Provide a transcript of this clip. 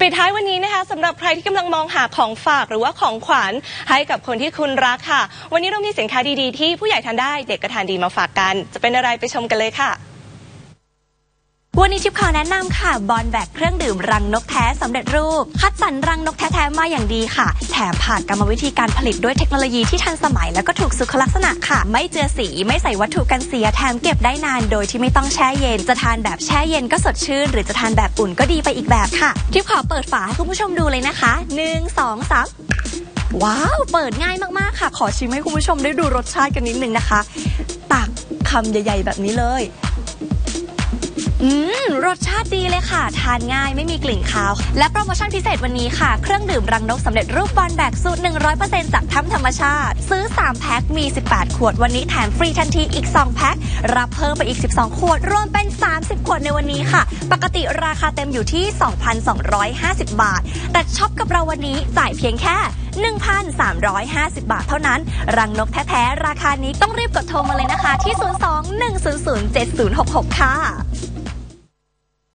ปิดท้ายวันนี้นะคะสำหรับใครที่กำลังมองหาของฝากหรือว่าของขวัญให้กับคนที่คุณรักค่ะ วันนี้เรามีสินค้าดีๆ ที่ผู้ใหญ่ทานได้เด็กก็ทานดีมาฝากกัน จะเป็นอะไรไปชมกันเลยค่ะ วันนี้ทิปขอแนะนำค่ะบอลแบกเครื่องดื่มรังนกแท้สำเร็จรูป คัดสรรรังนกแท้ๆมาอย่างดีค่ะ แถมผ่านกรรมวิธีการผลิตด้วยเทคโนโลยีที่ทันสมัยแล้วก็ถูกสุขลักษณะค่ะ ไม่เจือสีไม่ใส่วัตถุกันเสียแถมเก็บได้นานโดยที่ไม่ต้องแช่เย็น จะทานแบบแช่เย็นก็สดชื่น หรือจะทานแบบอุ่นก็ดีไปอีกแบบค่ะทิปขอเปิดฝาให้คุณผู้ชมดูเลยนะคะหนึ่งสองสามว้าว เปิดง่ายมากๆค่ะ ขอชิมให้คุณผู้ชมได้ดูรสชาติกันนิดนึงนะคะ ตักคำใหญ่ ๆ แบบนี้เลย อืม รสชาติดีเลยค่ะ ทานง่ายไม่มีกลิ่นคาว และโปรโมชั่นพิเศษวันนี้ค่ะ เครื่องดื่มรังนกสำเร็จรูปบอลแบกสูตร 100%จากถ้ำธรรมชาติ ซื้อ 3 แพ็ค มี 18 ขวดวันนี้แถมฟรีทันทีอีก 2 แพ็ค รับเพิ่มไปอีก 12 ขวด รวมเป็น 30 ขวดในวันนี้ค่ะ ปกติราคาเต็มอยู่ที่ 2,250 บาท แต่ช็อปกับเราวันนี้จ่ายเพียงแค่ 1,350 บาทเท่านั้น รังนกแท้ๆราคานี้ต้องรีบกดโทรมาเลยนะคะที่ 02 100 7066 ค่ะ